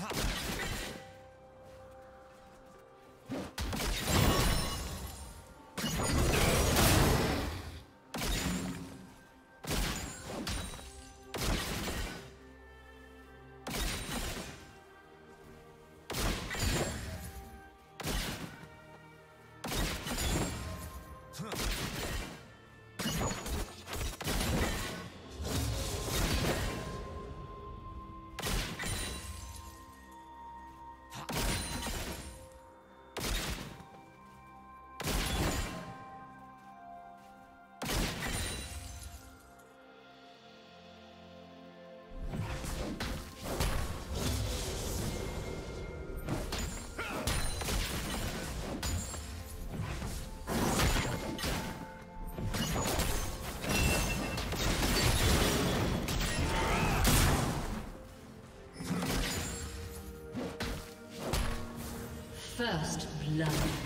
Ha! First blood.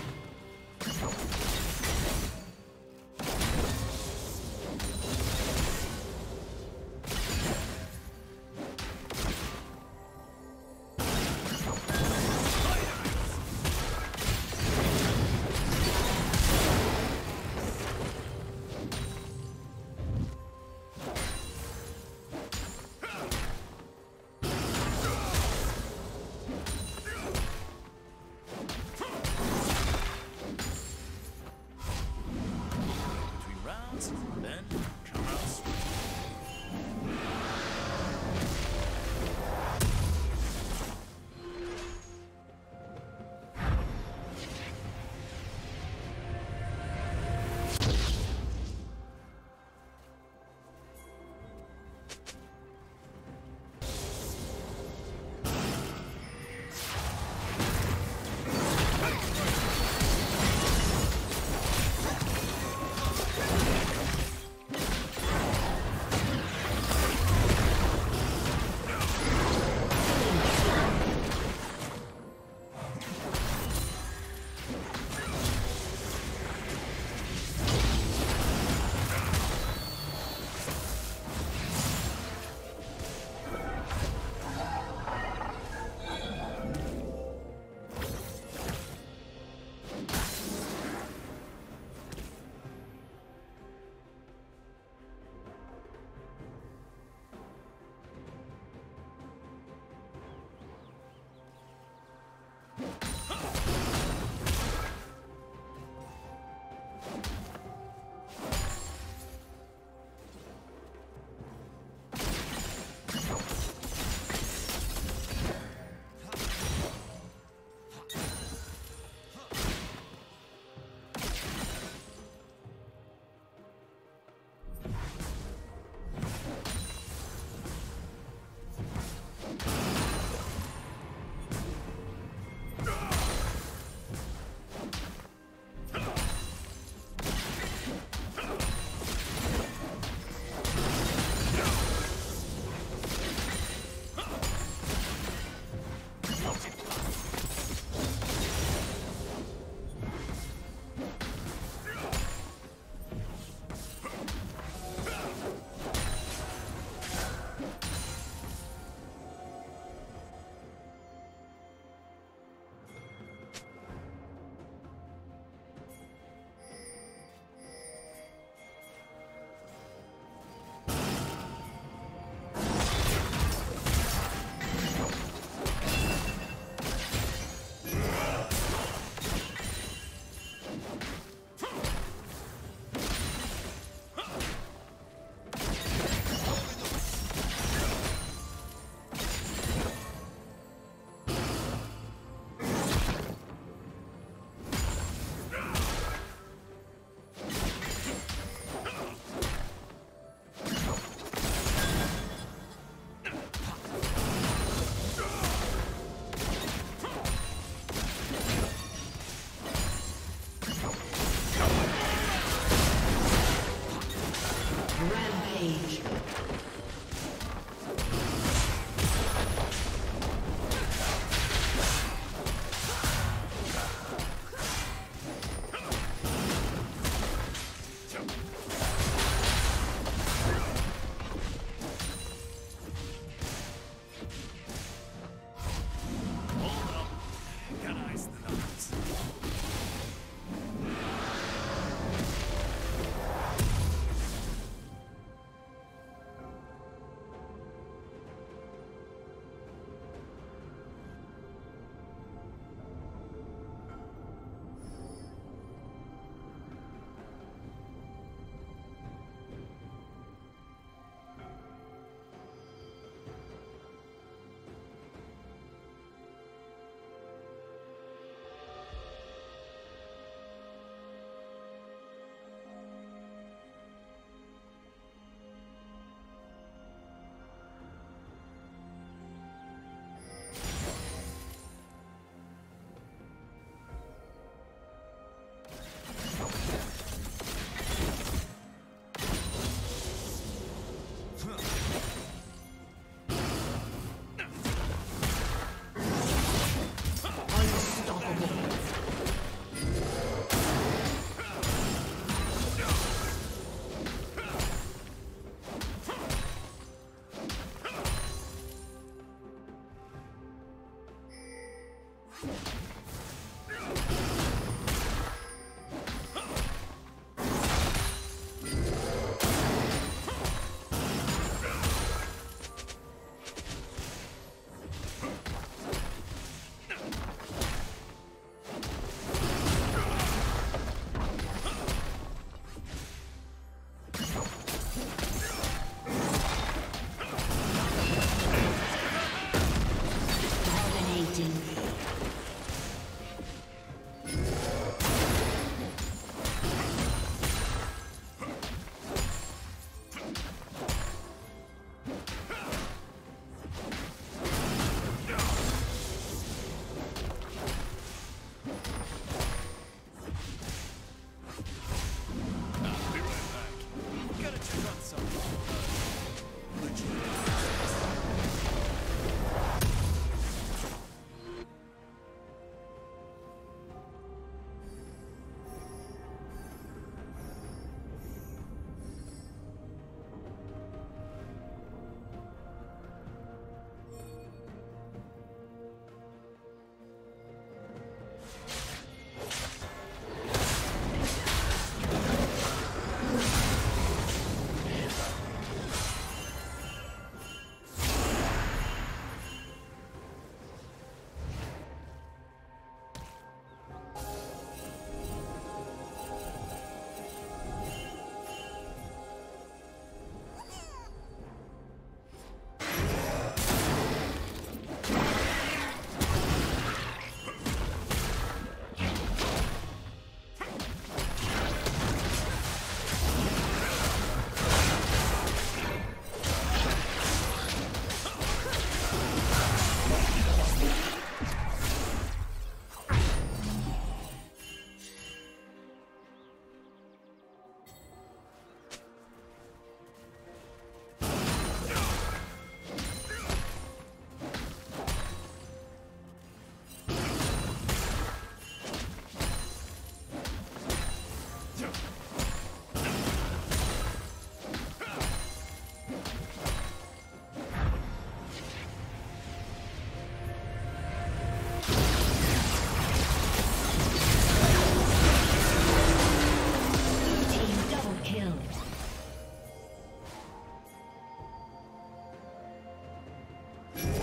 Yeah.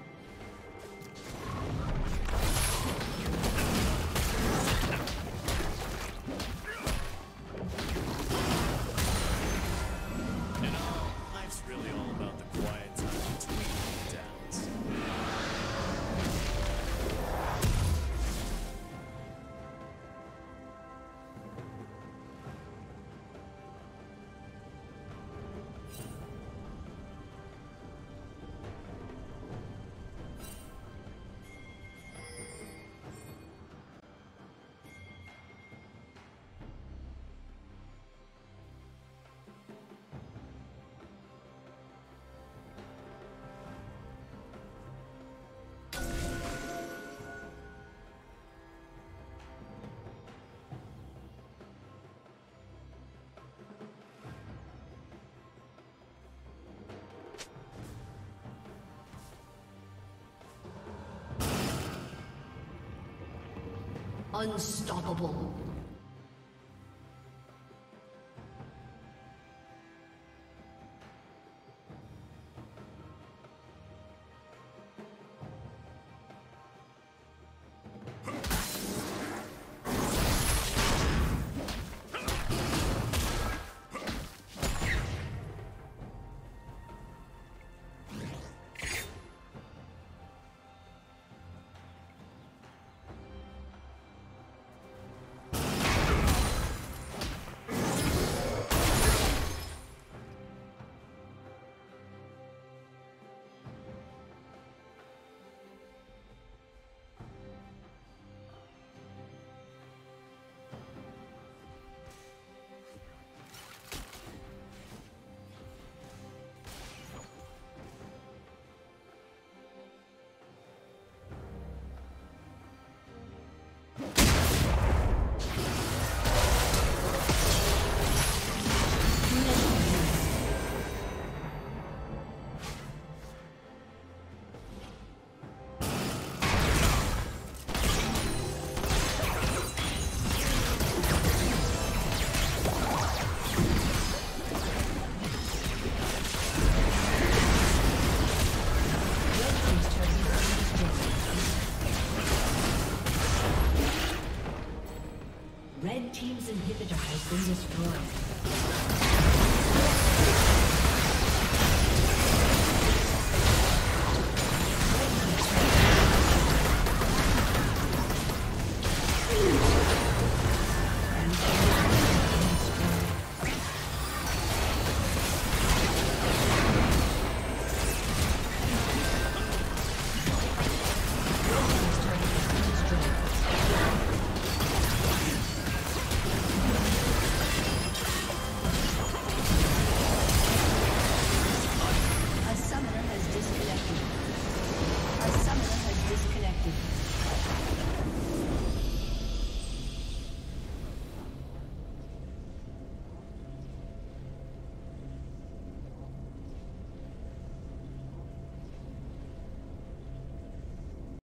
Unstoppable.